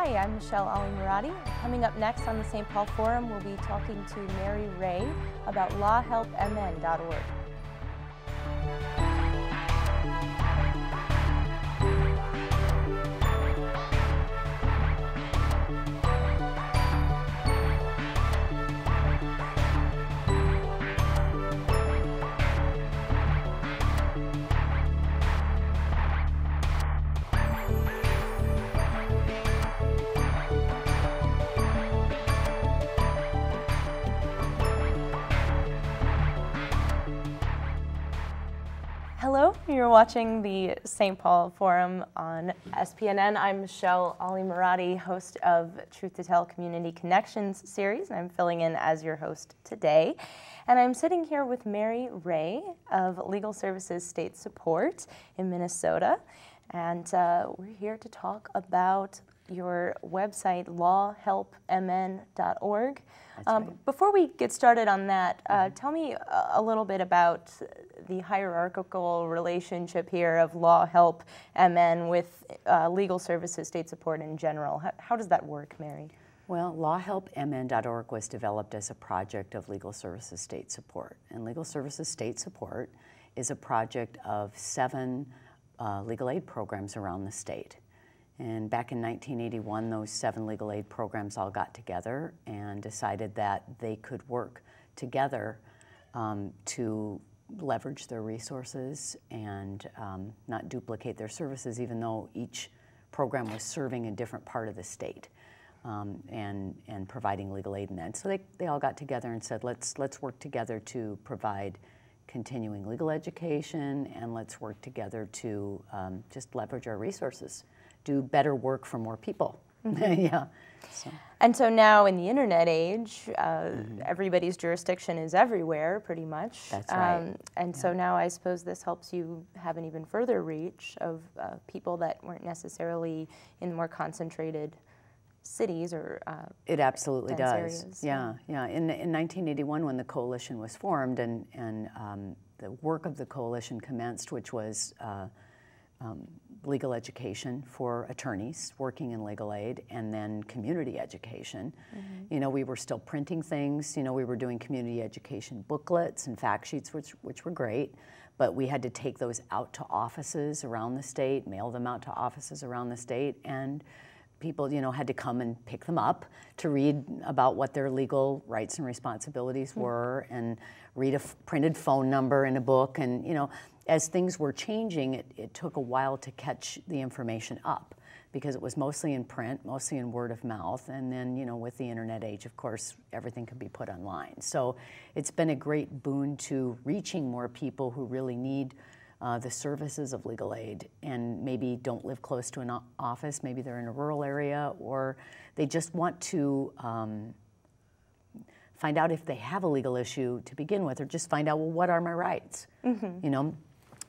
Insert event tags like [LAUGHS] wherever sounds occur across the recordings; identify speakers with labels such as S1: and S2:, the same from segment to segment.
S1: Hi, I'm Michelle Alimoradi. Coming up next on the St. Paul Forum, we'll be talking to Mary Ray about lawhelpmn.org. you're watching the St. Paul Forum on SPNN. I'm Michelle Alimoradi, host of Truth to Tell Community Connections series, and I'm filling in as your host today. And I'm sitting here with Mary Ray of Legal Services State Support in Minnesota. And uh, we're here to talk about your website, lawhelpmn.org. Um,
S2: right.
S1: Before we get started on that, uh, tell me a, a little bit about the hierarchical relationship here of Law Help MN with uh, Legal Services State Support in general. How, how does that work, Mary?
S2: Well, lawhelpmn.org was developed as a project of Legal Services State Support. And Legal Services State Support is a project of seven uh, legal aid programs around the state. And back in 1981, those seven legal aid programs all got together and decided that they could work together um, to leverage their resources and um, not duplicate their services, even though each program was serving a different part of the state um, and, and providing legal aid in that. So they, they all got together and said, let's, let's work together to provide continuing legal education and let's work together to um, just leverage our resources do better work for more people. [LAUGHS] yeah. So.
S1: And so now in the internet age, uh, everybody's jurisdiction is everywhere, pretty much.
S2: Mm-hmm.
S1: Um,
S2: That's right.
S1: and so now I suppose this helps you have an even further reach of uh, people that weren't necessarily in more concentrated cities or. Uh,
S2: It absolutely does.
S1: areas,
S2: Yeah, yeah. In, in 1981, when the coalition was formed and, and um, the work of the coalition commenced, which was uh, um, legal education for attorneys working in legal aid and then community education. Mm-hmm. You know, we were still printing things. You know, we were doing community education booklets and fact sheets, which, which were great, but we had to take those out to offices around the state, mail them out to offices around the state, and people, you know, had to come and pick them up to read about what their legal rights and responsibilities hmm. were and read a f- printed phone number in a book. And, you know, as things were changing, it, it took a while to catch the information up because it was mostly in print, mostly in word of mouth. And then, you know, with the internet age, of course, everything could be put online. So it's been a great boon to reaching more people who really need uh, the services of legal aid and maybe don't live close to an office, maybe they're in a rural area, or they just want to um, find out if they have a legal issue to begin with, or just find out, well, what are my rights? You know,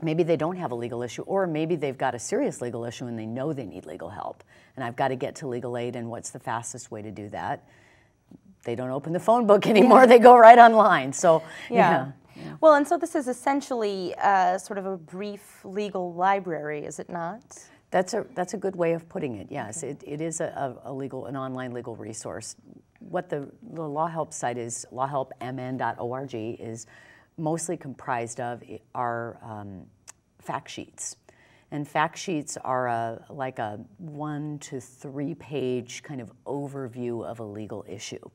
S2: maybe they don't have a legal issue, or maybe they've got a serious legal issue and they know they need legal help, and I've got to get to legal aid, and what's the fastest way to do that? They don't open the phone book [LAUGHS] anymore, they go right online. So,
S1: yeah. Well, and so this is essentially uh, sort of a brief legal library, is it not?
S2: That's a that's a good way of putting it. Yes, it, it is a, a, a legal an online legal resource. What the, the Law Help site is, lawhelpmn.org, is mostly comprised of are um, fact sheets, and fact sheets are a like a one to three page kind of overview of a legal issue.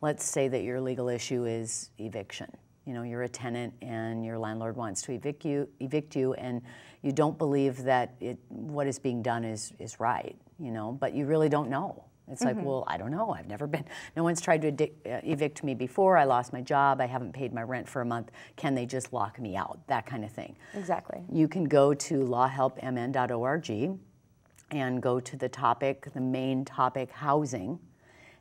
S2: Let's say that your legal issue is eviction. You know you're a tenant and your landlord wants to evict you evict you and you don't believe that it what is being done is is right you know but you really don't know it's like well i don't know. I've never been [LAUGHS] no one's tried to uh, evict me before. I lost my job. I haven't paid my rent for a month. Can they just lock me out? That kind of thing.
S1: Exactly.
S2: you can go to lawhelpmn.org and go to the topic, the main topic, housing.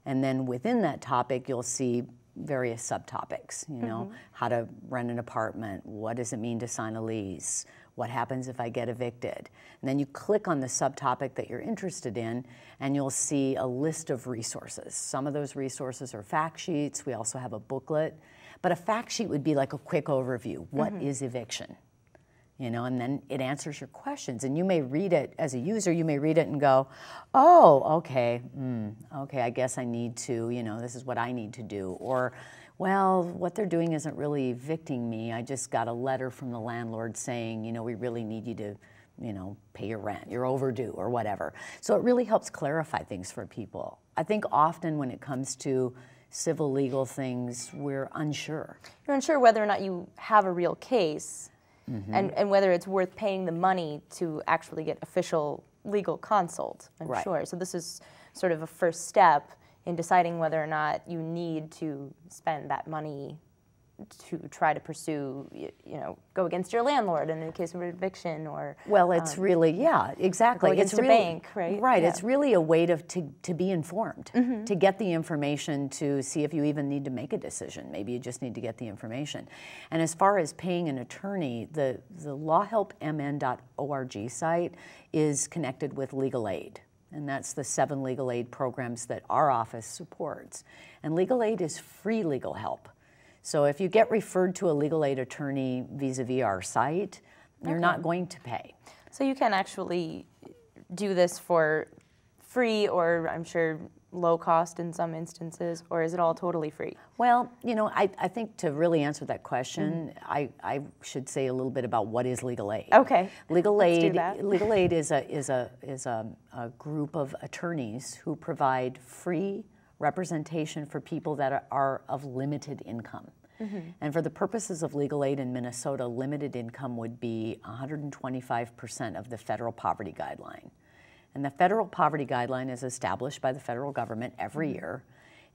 S2: And then within that topic, you'll see various subtopics, you know, how to rent an apartment, what does it mean to sign a lease, what happens if I get evicted. And then you click on the subtopic that you're interested in, and you'll see a list of resources. Some of those resources are fact sheets, we also have a booklet. But a fact sheet would be like a quick overview. What is eviction? you know, and then it answers your questions. And you may read it as a user, you may read it and go, oh, okay, mm, okay, I guess I need to, you know, this is what I need to do. Or, well, what they're doing isn't really evicting me. I just got a letter from the landlord saying, you know, we really need you to, you know, pay your rent, you're overdue, or whatever. So it really helps clarify things for people. I think often when it comes to civil legal things, we're unsure.
S1: You're unsure whether or not you have a real case mm-hmm. and, and whether it's worth paying the money to actually get official legal consult, I'm
S2: right.
S1: sure. So this is sort of a first step in deciding whether or not you need to spend that money to try to pursue, you know, go against your landlord in a case of eviction or.
S2: Well, it's um, really, yeah, exactly. It's
S1: a
S2: really,
S1: bank, right?
S2: Right.
S1: Yeah.
S2: It's really a way to, to, to be informed, mm-hmm. to get the information to see if you even need to make a decision. Maybe you just need to get the information. And as far as paying an attorney, the, the lawhelpmn.org site is connected with legal aid and that's the seven legal aid programs that our office supports. And legal aid is free legal help. So if you get referred to a legal aid attorney vis-a-vis our site, you're okay. not going to pay.
S1: So you can actually do this for free or I'm sure low cost in some instances, or is it all totally free?
S2: Well, you know, I, I think to really answer that question, mm-hmm. I, I should say a little bit about what is legal aid.
S1: Okay.
S2: Legal aid legal aid is a is a is a, a group of attorneys who provide free representation for people that are, are of limited income. Mm-hmm. And for the purposes of legal aid in Minnesota, limited income would be 125% of the federal poverty guideline. And the federal poverty guideline is established by the federal government every mm-hmm. year.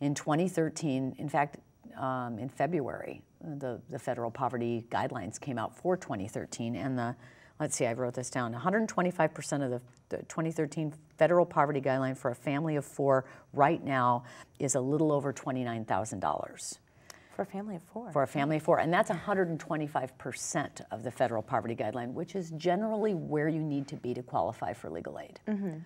S2: In 2013, in fact, um, in February, the, the federal poverty guidelines came out for 2013, and the let's see, I wrote this down 125% of the, the 2013 federal poverty guideline for a family of four right now is a little over $29,000.
S1: For a family of four.
S2: For a family of four. And that's 125% of the federal poverty guideline, which is generally where you need to be to qualify for legal aid. Mm-hmm.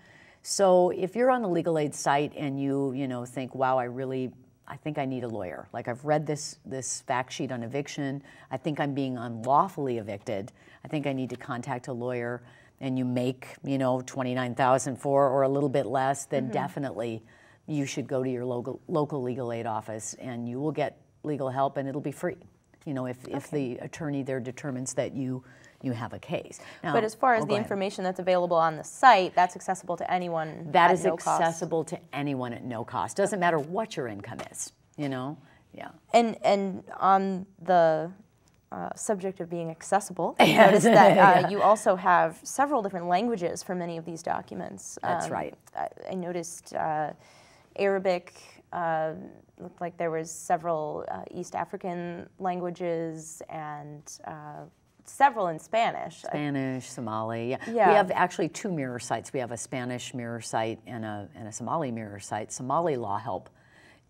S2: So if you're on the legal aid site and you, you know, think, wow, I really I think I need a lawyer. Like I've read this this fact sheet on eviction. I think I'm being unlawfully evicted. I think I need to contact a lawyer. And you make you know twenty nine thousand for or a little bit less, then mm-hmm. definitely you should go to your local local legal aid office and you will get legal help and it'll be free. You know, if, okay. if the attorney there determines that you you have a case.
S1: Now, but as far as oh, the information that's available on the site, that's accessible to anyone.
S2: That is
S1: no
S2: accessible
S1: cost.
S2: to anyone at no cost. Doesn't matter what your income is. You know, yeah.
S1: And and on the uh, subject of being accessible, [LAUGHS] I noticed that uh, yeah. you also have several different languages for many of these documents.
S2: That's um, right.
S1: I, I noticed uh, Arabic, uh, looked like there was several uh, East African languages and uh, several in Spanish.
S2: Spanish, Somali. Yeah.
S1: yeah.
S2: We have actually two mirror sites. We have a Spanish mirror site and a, and a Somali mirror site, Somali Law Help.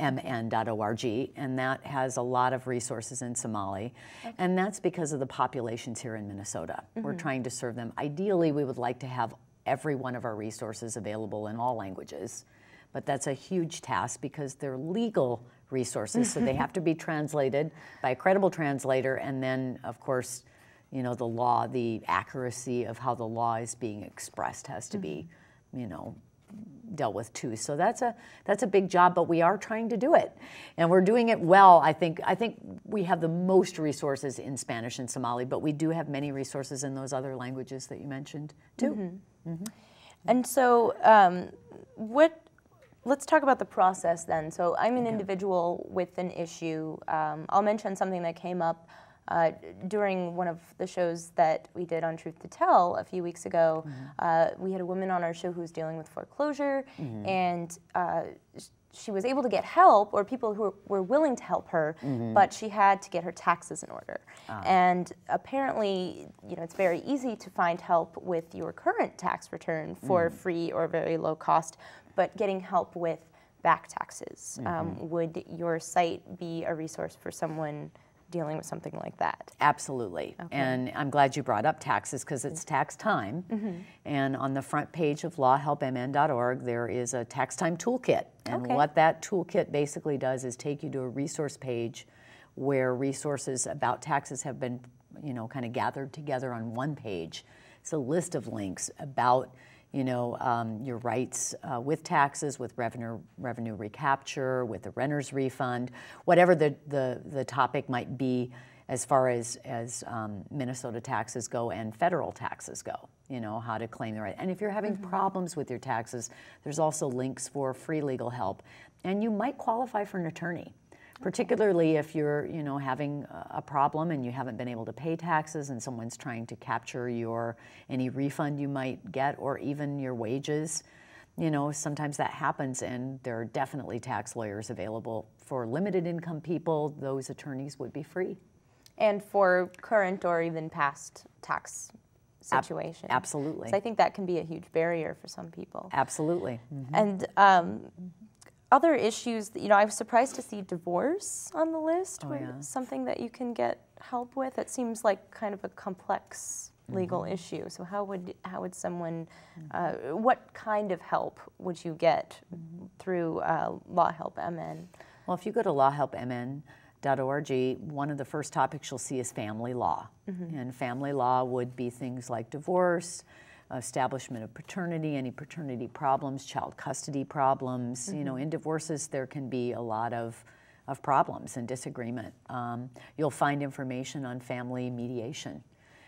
S2: MN.org, and that has a lot of resources in Somali. Okay. And that's because of the populations here in Minnesota. Mm-hmm. We're trying to serve them. Ideally, we would like to have every one of our resources available in all languages. But that's a huge task because they're legal resources, so they have to be translated by a credible translator, and then, of course, you know, the law, the accuracy of how the law is being expressed has to be, you know, dealt with too. So that's a that's a big job, but we are trying to do it, and we're doing it well. I think I think we have the most resources in Spanish and Somali, but we do have many resources in those other languages that you mentioned too. Mm-hmm.
S1: Mm-hmm. And so, um, what Let's talk about the process then. So I'm an individual with an issue. Um, I'll mention something that came up uh, during one of the shows that we did on Truth to Tell a few weeks ago. Mm-hmm. Uh, we had a woman on our show who was dealing with foreclosure, mm-hmm. and uh, she was able to get help, or people who were willing to help her, mm-hmm. but she had to get her taxes in order. Ah. And apparently, you know, it's very easy to find help with your current tax return for mm. free or very low cost but getting help with back taxes. Um, mm-hmm. Um, would your site be a resource for someone dealing with something like that?
S2: Absolutely. Okay. And I'm glad you brought up taxes because it's tax time. Mm-hmm. And on the front page of lawhelpmn.org, there is a tax time toolkit. And okay. what that toolkit basically does is take you to a resource page where resources about taxes have been you know, kind of gathered together on one page. It's a list of links about you know, um, your rights uh, with taxes, with revenue, revenue recapture, with the renter's refund, whatever the, the, the topic might be as far as, as um, Minnesota taxes go and federal taxes go, you know, how to claim the right. And if you're having mm-hmm. problems with your taxes, there's also links for free legal help. And you might qualify for an attorney particularly if you're you know having a problem and you haven't been able to pay taxes and someone's trying to capture your any refund you might get or even your wages you know sometimes that happens and there are definitely tax lawyers available for limited income people those attorneys would be free
S1: and for current or even past tax situations.
S2: Ab- absolutely.
S1: So I think that can be a huge barrier for some people.
S2: Absolutely.
S1: Mm-hmm. And um, other issues, you know, I was surprised to see divorce on the list.
S2: Oh, yeah.
S1: Something that you can get help with. It seems like kind of a complex legal mm-hmm. issue. So how would how would someone, mm-hmm. uh, what kind of help would you get mm-hmm. through uh, Law Help MN?
S2: Well, if you go to lawhelpmn.org, one of the first topics you'll see is family law, mm-hmm. and family law would be things like divorce establishment of paternity, any paternity problems, child custody problems. Mm-hmm. You know, mm-hmm. in divorces, there can be a lot of, of problems and disagreement. Um, you'll find information on family mediation,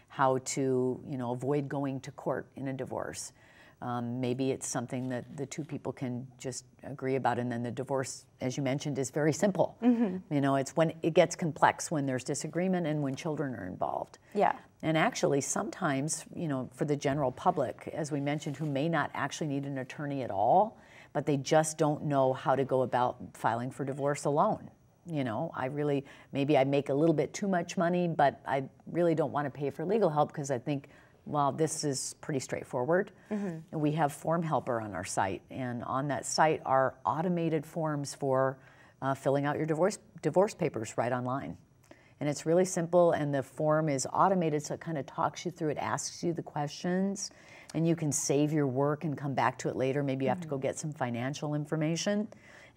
S2: how to, you know, avoid going to court in a divorce. Um, maybe it's something that the two people can just agree about, and then the divorce, as you mentioned, is very simple. Mm-hmm. You know, it's when it gets complex when there's disagreement and when children are involved.
S1: Yeah.
S2: And actually, sometimes, you know, for the general public, as we mentioned, who may not actually need an attorney at all, but they just don't know how to go about filing for divorce alone. You know, I really, maybe I make a little bit too much money, but I really don't want to pay for legal help because I think well, this is pretty straightforward. Mm-hmm. We have Form Helper on our site, and on that site are automated forms for uh, filling out your divorce divorce papers right online. And it's really simple, and the form is automated, so it kind of talks you through it, asks you the questions, and you can save your work and come back to it later. Maybe you have mm-hmm. to go get some financial information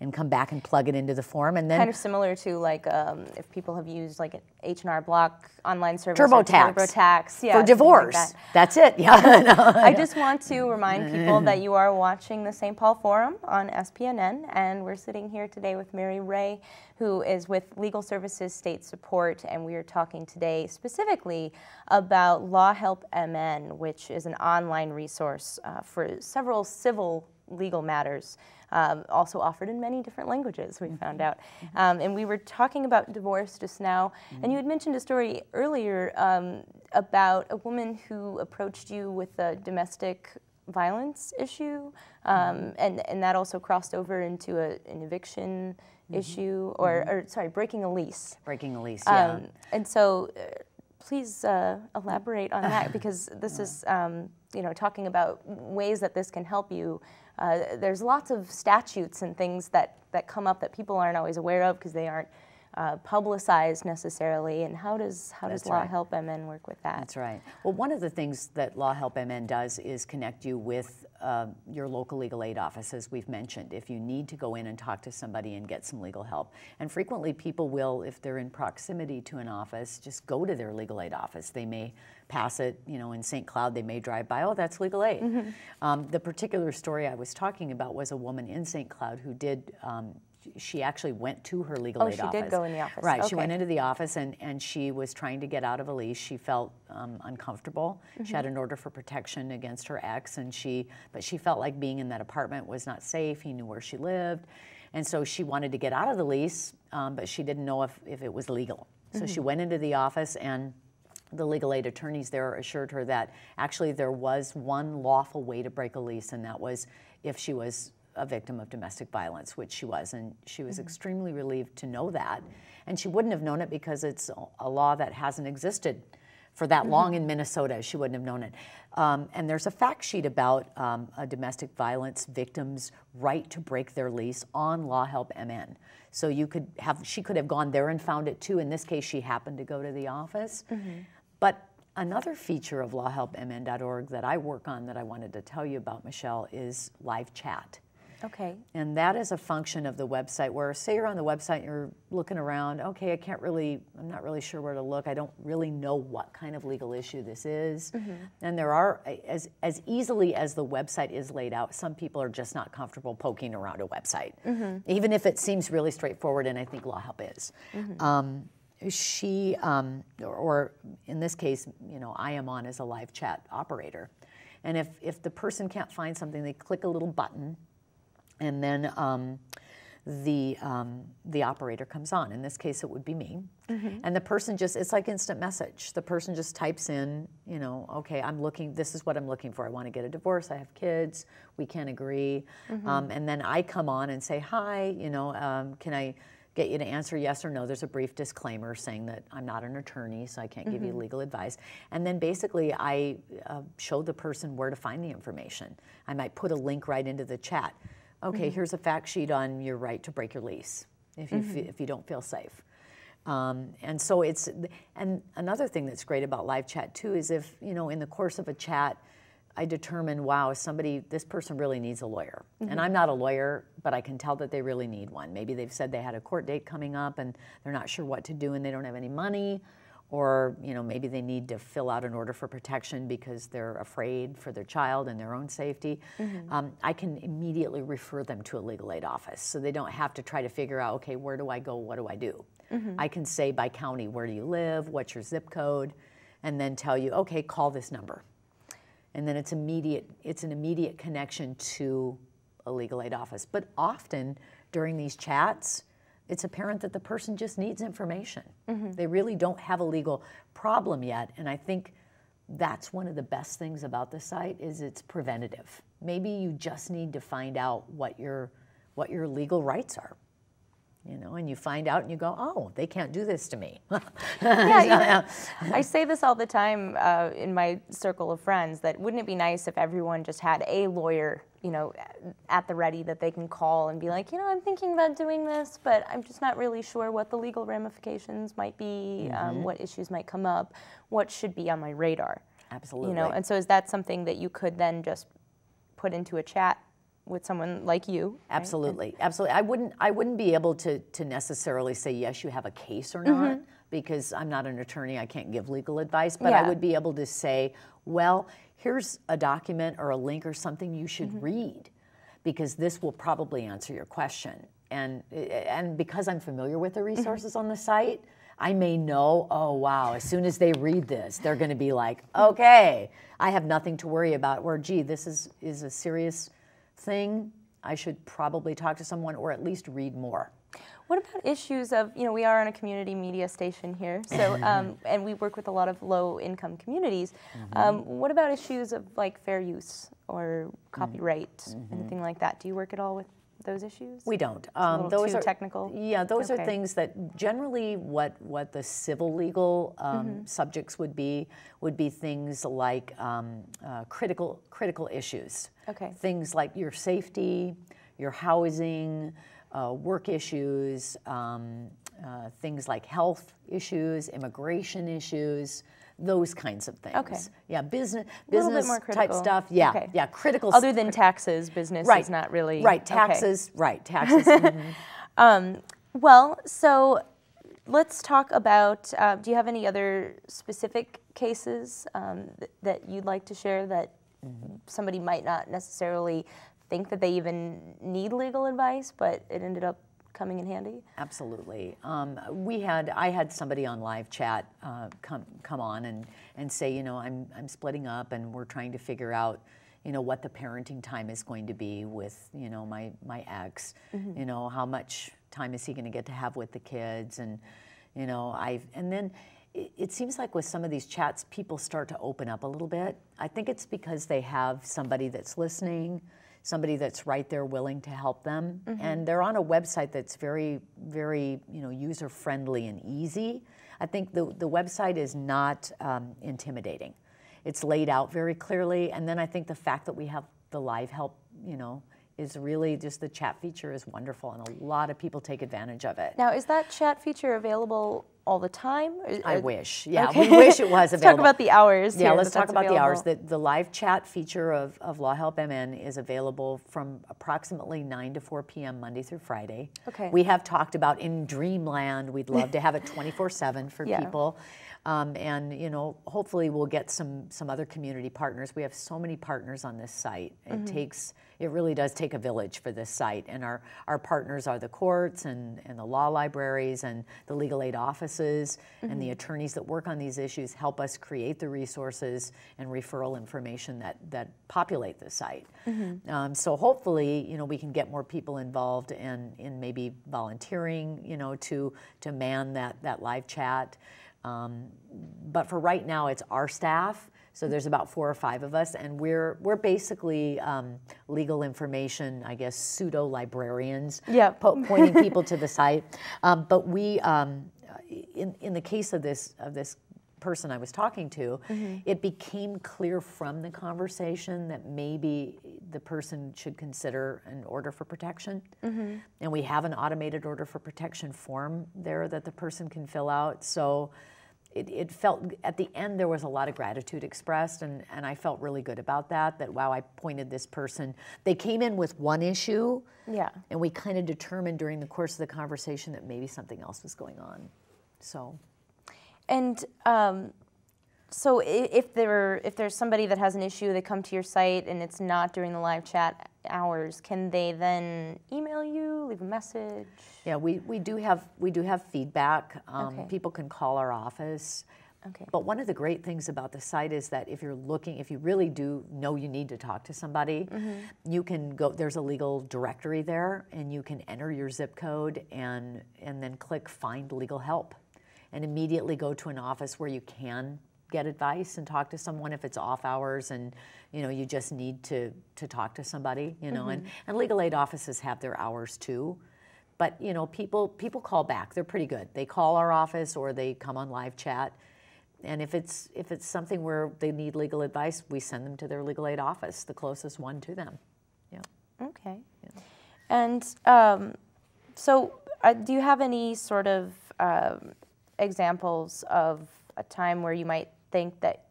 S2: and come back and plug it into the form. And then
S1: kind of similar to like um, if people have used like an H&R Block online service
S2: TurboTax.
S1: TurboTax.
S2: Yeah, for divorce like that. that's it. [LAUGHS] Yeah
S1: I just want to remind people that you are watching the St. Paul Forum on SPNN and we're sitting here today with Mary Ray who is with Legal Services State Support and we are talking today specifically about Law Help MN which is an online resource uh, for several civil legal matters um, also offered in many different languages, we found out. Mm-hmm. Um, and we were talking about divorce just now, and you had mentioned a story earlier um, about a woman who approached you with a domestic violence issue, um, and, and that also crossed over into a, an eviction mm-hmm. issue, or, mm-hmm. or, sorry, breaking a lease.
S2: Breaking a lease, yeah. Um,
S1: and so, uh, please uh, elaborate on that [LAUGHS] because this is, um, you know, talking about ways that this can help you uh, there's lots of statutes and things that, that come up that people aren't always aware of because they aren't uh, publicized necessarily. And how does how That's does Law right. Help MN work with that?
S2: That's right. Well, one of the things that Law Help MN does is connect you with uh, your local legal aid office, as we've mentioned, if you need to go in and talk to somebody and get some legal help. And frequently, people will, if they're in proximity to an office, just go to their legal aid office. They may pass it, you know, in St. Cloud, they may drive by, oh, that's legal aid. Mm-hmm. Um, the particular story I was talking about was a woman in St. Cloud who did. Um, she actually went to her legal
S1: oh,
S2: aid
S1: she
S2: office.
S1: did go in the office.
S2: Right,
S1: okay.
S2: she went into the office and, and she was trying to get out of a lease. She felt um, uncomfortable. Mm-hmm. She had an order for protection against her ex, and she but she felt like being in that apartment was not safe. He knew where she lived, and so she wanted to get out of the lease, um, but she didn't know if, if it was legal. So mm-hmm. she went into the office and the legal aid attorneys there assured her that actually there was one lawful way to break a lease, and that was if she was a victim of domestic violence, which she was. And she was mm-hmm. extremely relieved to know that. And she wouldn't have known it because it's a law that hasn't existed for that mm-hmm. long in Minnesota. She wouldn't have known it. Um, and there's a fact sheet about um, a domestic violence victim's right to break their lease on Law Help MN. So you could have, she could have gone there and found it too. In this case, she happened to go to the office. Mm-hmm. But another feature of lawhelpmn.org that I work on that I wanted to tell you about, Michelle, is live chat.
S1: Okay.
S2: And that is a function of the website where, say, you're on the website and you're looking around, okay, I can't really, I'm not really sure where to look. I don't really know what kind of legal issue this is. Mm-hmm. And there are, as, as easily as the website is laid out, some people are just not comfortable poking around a website, mm-hmm. even if it seems really straightforward, and I think Law Help is. Mm-hmm. Um, she, um, or, or in this case, you know, I am on as a live chat operator. And if, if the person can't find something, they click a little button and then um, the um, the operator comes on. In this case, it would be me, mm-hmm. and the person just it's like instant message. The person just types in, you know, okay, I'm looking. This is what I'm looking for. I want to get a divorce. I have kids. We can't agree, mm-hmm. um, and then I come on and say, hi, you know, um, can I? get you to answer yes or no. There's a brief disclaimer saying that I'm not an attorney, so I can't mm-hmm. give you mm-hmm. legal advice. And then basically, I uh, show the person where to find the information. I might put a link right into the chat okay, mm-hmm. here's a fact sheet on your right to break your lease if you, mm-hmm. if you don't feel safe. Um, and so it's, and another thing that's great about live chat too is if, you know, in the course of a chat, I determine, wow, somebody, this person really needs a lawyer. Mm-hmm. And I'm not a lawyer, but I can tell that they really need one. Maybe they've said they had a court date coming up and they're not sure what to do and they don't have any money or you know maybe they need to fill out an order for protection because they're afraid for their child and their own safety mm-hmm. um, i can immediately refer them to a legal aid office. So they don't have to try to figure out okay where do i go? What do i do? Mm-hmm. i can say by county where do you live? What's your zip code? And then tell you okay call this number. And then it's immediate it's an immediate connection to a legal aid office. But often during these chats it's apparent that the person just needs information. Mm-hmm. They really don't have a legal problem yet, and I think that's one of the best things about the site is it's preventative. Maybe you just need to find out what your what your legal rights are you know, and you find out and you go, oh, they can't do this to me. [LAUGHS]
S1: yeah, you know, I say this all the time uh, in my circle of friends that wouldn't it be nice if everyone just had a lawyer, you know, at the ready that they can call and be like, you know, I'm thinking about doing this, but I'm just not really sure what the legal ramifications might be, um, mm-hmm. um, what issues might come up, what should be on my radar.
S2: Absolutely.
S1: You know, and so is that something that you could then just put into a chat with someone like you.
S2: Absolutely, right? absolutely. I wouldn't I wouldn't be able to to necessarily say yes, you have a case or not. Mm-hmm. Because I'm not an attorney, I can't give legal advice, but yeah. I would be able to say, well, here's a document or a link or something you should mm-hmm. read, because this will probably answer your question. And and because I'm familiar with the mm-hmm. resources mm-hmm. on the site, I may know, oh wow, as soon as they read this, they're going to be like, okay, I have nothing to worry about. Or gee, this is is a serious thing, I should probably talk to someone or at least read more.
S1: What about issues of, you know, we are on a community media station here, so, [LAUGHS] um, and we work with a lot of low income communities. Mm-hmm. Um, what about issues of like fair use or copyright, mm-hmm. anything like that? Do you work at all with those issues?
S2: We don't.
S1: Um, those are technical.
S2: Yeah, those okay. are things that generally what what the civil legal um, mm-hmm. subjects would be would be things like um, uh, critical critical issues.
S1: Okay.
S2: Things like your safety, your housing, uh, work issues, um, uh, things like health issues, immigration issues those kinds of things.
S1: Okay.
S2: Yeah, business business type stuff. Yeah, okay. yeah, critical.
S1: Other than taxes, business
S2: right.
S1: is not really
S2: right. Taxes, okay. right? Taxes. [LAUGHS] mm-hmm.
S1: um, well, so let's talk about. Uh, do you have any other specific cases um, th- that you'd like to share that mm-hmm. somebody might not necessarily think that they even need legal advice, but it ended up coming in handy?
S2: Absolutely. Um, we had I had somebody on live chat uh, come come on and and say, you know, I'm I'm splitting up and we're trying to figure out, you know, what the parenting time is going to be with you know my my ex. Mm-hmm. You know, how much time is he going to get to have with the kids and you know I and then. It, it seems like with some of these chats, people start to open up a little bit. I think it's because they have somebody that's listening, somebody that's right there willing to help them. Mm-hmm. And they're on a website that's very, very, you know, user friendly and easy. I think the, the website is not um, intimidating. It's laid out very clearly. And then I think the fact that we have the live help, you know, is really just the chat feature is wonderful and a lot of people take advantage of it.
S1: Now, is that chat feature available all the time?
S2: I wish. Yeah, okay. we wish it was [LAUGHS]
S1: let's
S2: available.
S1: talk about the hours.
S2: Yeah, let's talk about
S1: available.
S2: the hours. The, the live chat feature of, of Law Help MN is available from approximately 9 to 4 p.m. Monday through Friday.
S1: Okay.
S2: We have talked about in Dreamland, we'd love to have it 24 7 for [LAUGHS]
S1: Yeah.
S2: people. Um, and you know, hopefully we'll get some some other community partners. We have so many partners on this site. It
S1: Mm-hmm.
S2: takes it really does take a village for this site. And our our partners are the courts and and the law libraries and the legal aid offices and
S1: Mm-hmm.
S2: the attorneys that work on these issues help us create the resources and referral information that that populate the site.
S1: Mm-hmm.
S2: Um, so hopefully, you know, we can get more people involved in in maybe volunteering, you know, to to man that that live chat. Um, but for right now, it's our staff. So there's about four or five of us, and we're we're basically um, legal information, I guess, pseudo librarians,
S1: Yeah.
S2: po- pointing people to the site. Um, but we, um, in in the case of this of this person I was talking to, it became clear from the conversation that maybe the person should consider an order for protection. Mm -hmm. And we have an automated order for protection form there that the person can fill out. So it, it felt, at the end, there was a lot of gratitude expressed, and, and I felt really good about that. That, wow, I pointed this person. They came in with one issue,
S1: Yeah.
S2: and we kind of determined during the course of the conversation that maybe something else was going on. So,
S1: And um, so if there if there's somebody that has an issue, they come to your site and it's not during the live chat hours, can they then email you, leave a message?
S2: yeah, we, we do have we do have feedback. Um,
S1: Okay.
S2: People can call our office.
S1: Okay.
S2: But one of the great things about the site is that if you're looking, if you really do know you need to talk to somebody, you can go. There's a legal directory there, and you can enter your zip code and and then click Find Legal Help, and immediately go to an office where you can get advice and talk to someone if it's off hours and you know you just need to to talk to somebody you know and and legal aid offices have their hours too. But you know people people call back. They're pretty good. They call our office or they come on live chat. And if it's if it's something where they need legal advice we send them to their legal aid office the closest one to them. Yeah.
S1: Okay. And um, so, uh, do you have any sort of um, examples of a time where you might think that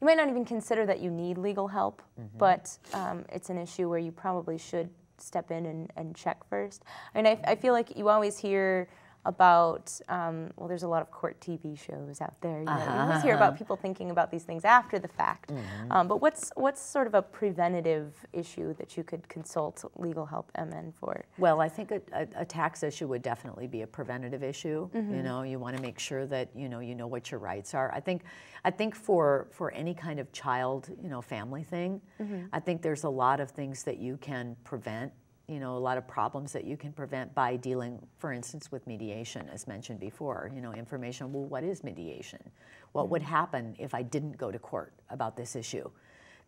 S1: you might not even consider that you need legal help, but um, it's an issue where you probably should step in and, and check first? I mean, I, I feel like you always hear about, um, well, there's a lot of court TV shows out there. You, know, you always hear about people thinking about these things after the fact. Um, but what's what's sort of a preventative issue that you could consult Legal Help MN for?
S2: Well, I think a, a, a tax issue would definitely be a preventative issue. You know, you want to make sure that you know you know what your rights are. I think, I think for for any kind of child, you know, family thing, I think there's a lot of things that you can prevent. You know, a lot of problems that you can prevent by dealing, for instance, with mediation, as mentioned before. You know, information. Well, what is mediation? What would mm-hmm. happen if I didn't go to court about this issue?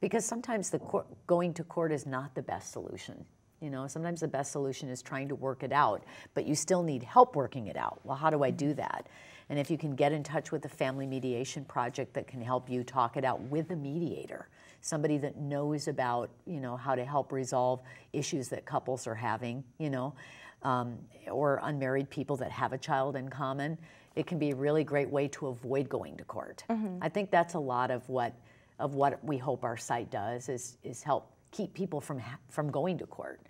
S2: Because sometimes the court, going to court is not the best solution. You know, sometimes the best solution is trying to work it out, but you still need help working it out. Well, how do I do mm-hmm. that? And if you can get in touch with a family mediation project that can help you talk it out with a mediator, somebody that knows about, you know, how to help resolve issues that couples are having, you know, um, or unmarried people that have a child in common, it can be a really great way to avoid going to court. I think that's a lot of what of what we hope our site does is is help keep people from ha- from going to court,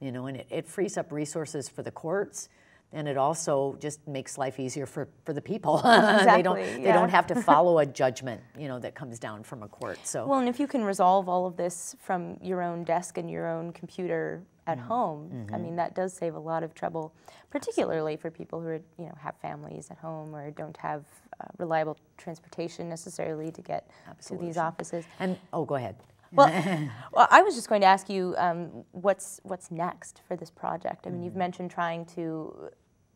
S2: you know, and it, it frees up resources for the courts. And it also just makes life easier for, for the people. Exactly, [LAUGHS] they don't
S1: Exactly,
S2: they
S1: yeah.
S2: don't have to [LAUGHS] follow a judgment, you know, that comes down from a court. So
S1: Well, and if you can resolve all of this from your own desk and your own computer at home, I mean, that does save a lot of trouble, particularly for people who are, you know, have families at home or don't have uh, reliable transportation necessarily to get to these offices.
S2: and oh, go ahead.
S1: Well, [LAUGHS] well, I was just going to ask you um, what's what's next for this project. I mean, you've mentioned trying to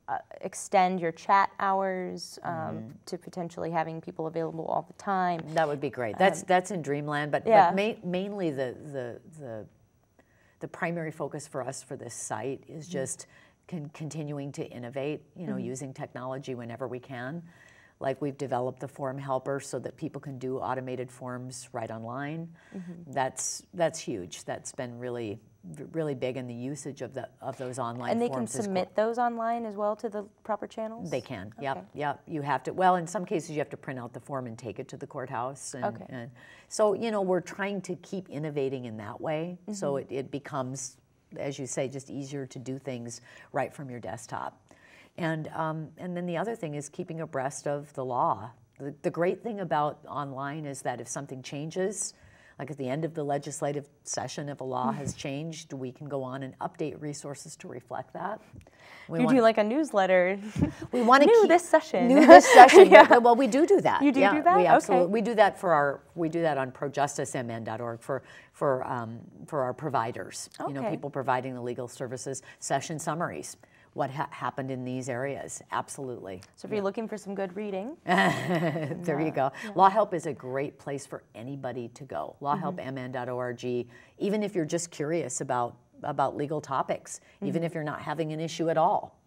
S1: uh, extend your chat hours um, to potentially having people available all the time.
S2: That would be great. That's that's in Dreamland, but,
S1: Um, yeah.
S2: but ma- mainly the, the the the primary focus for us for this site
S1: Mm-hmm.
S2: is just con- continuing to innovate. You know, using technology whenever we can. Like we've developed the form helper so that people can do automated forms right online. Mm-hmm. That's that's huge. That's been really really big in the usage of the of those online
S1: and they can submit those online as well to the proper channels
S2: they can okay. yep yep you have to well in some cases you have to print out the form and take it to the courthouse and,
S1: okay.
S2: and so you know we're trying to keep innovating in that way mm-hmm. so it, it becomes as you say just easier to do things right from your desktop and um, and then the other thing is keeping abreast of the law the, the great thing about online is that if something changes like at the end of the legislative session, if a law has changed, we can go on and update resources to reflect that.
S1: We you do like a newsletter. [LAUGHS]
S2: We want to [LAUGHS]
S1: new this session.
S2: New this session. [LAUGHS] yeah. Well, we do do that.
S1: You do
S2: yeah,
S1: do that.
S2: We absolutely
S1: okay.
S2: we do that for our we do that on projusticemn.org for for um, for our providers.
S1: Okay.
S2: You know, people providing the legal services session summaries what ha- happened in these areas. Absolutely.
S1: So if you're looking for some good reading, [LAUGHS]
S2: there you go. Yeah. Law Help is a great place for anybody to go. LawHelpMN.org. Mm-hmm. Even if you're just curious about about legal topics, mm-hmm. even if you're not having an issue at all,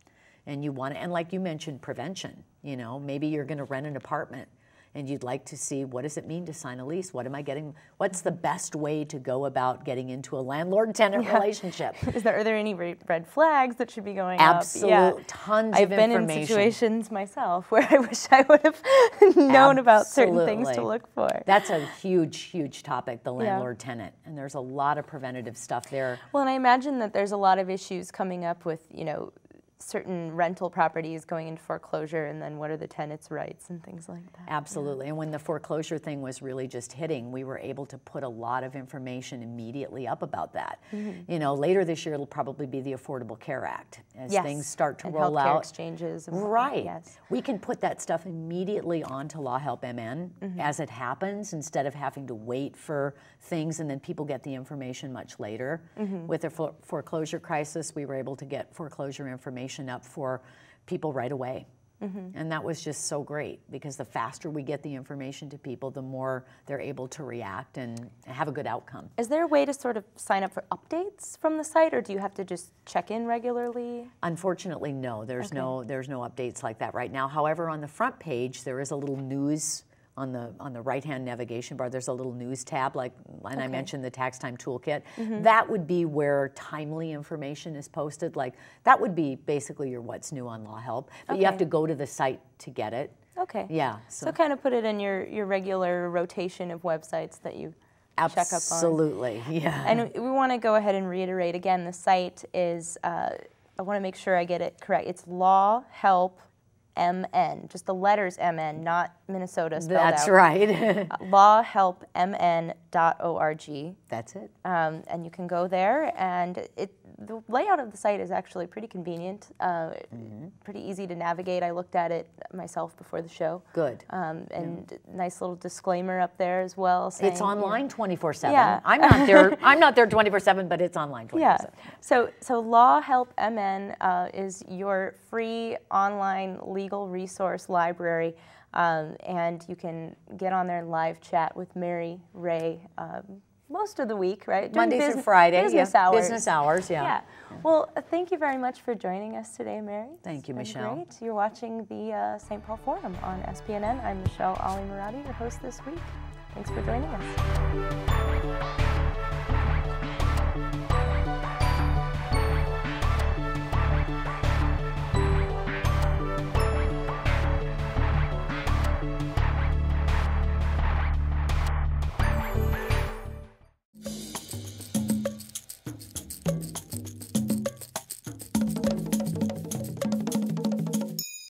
S2: and you want to, and like you mentioned, prevention. You know, maybe you're going to rent an apartment and you'd like to see what does it mean to sign a lease? What am I getting? What's the best way to go about getting into a landlord-tenant yeah. relationship? [LAUGHS]
S1: Is there are there any red flags that should be going
S2: Absolute,
S1: up?
S2: Yeah. tons of information I've been
S1: in situations myself [LAUGHS] where I wish I would have [LAUGHS] known about certain things to look for.
S2: That's a huge, huge topic, the landlord-tenant, and there's a lot of preventative stuff there.
S1: Well, and I imagine that there's a lot of issues coming up with you know certain rental properties going into foreclosure and then what are the tenants' rights and things like that.
S2: Absolutely. Yeah. And when the foreclosure thing was really just hitting, we were able to put a lot of information immediately up about that. Mm-hmm. You know, later this year it'll probably be the Affordable Care Act as
S1: yes.
S2: things start to
S1: and
S2: roll out.
S1: exchanges.
S2: right.
S1: Yes.
S2: We can put that stuff immediately onto Law Help MN mm-hmm. as it happens instead of having to wait for things and then people get the information much later. Mm-hmm. With the foreclosure crisis, we were able to get foreclosure information information up for people right away. Mm-hmm. And that was just so great because the faster we get the information to people, the more they're able to react and have a good outcome.
S1: Is there a way to sort of sign up for updates from the site, or do you have to just check in regularly?
S2: Unfortunately, no. There's okay. no there's no updates like that right now. However, on the front page there is a little news on the on the right hand navigation bar there's a little news tab like and okay. I mentioned the tax time toolkit mm-hmm. that would be where timely information is posted like that would be basically your what's new on law help but okay. you have to go to the site to get it
S1: okay
S2: yeah
S1: so, so kind of put it in your your regular rotation of websites that you
S2: Absolutely, check up on. Absolutely. yeah.
S1: And we want to go ahead and reiterate again the site is, uh, I want to make sure I get it correct. It's Law Help MN, just the letters MN, not Minnesota spelled
S2: That's
S1: out.
S2: right. [LAUGHS]
S1: uh, lawhelpmn.org.
S2: That's it.
S1: Um, and you can go there, and it, the layout of the site is actually pretty convenient, uh, mm-hmm. pretty easy to navigate. I looked at it myself before the show.
S2: Good.
S1: Um, and yeah. nice little disclaimer up there as well. Saying,
S2: it's online twenty four seven.
S1: Yeah.
S2: I'm not there. [LAUGHS] I'm not there twenty four seven, but it's online twenty four seven.
S1: So so Law Help MN uh, is your free online legal resource library. Um, and you can get on there and live chat with Mary Ray um, most of the week, right?
S2: Doing Monday through Friday.
S1: Business
S2: yeah.
S1: hours.
S2: Business hours, yeah.
S1: yeah. Well, thank you very much for joining us today, Mary.
S2: Thank you, Michelle.
S1: Great. You're watching the uh, St. Paul Forum on SPNN. I'm Michelle Alimoradi, your host this week. Thanks for joining us.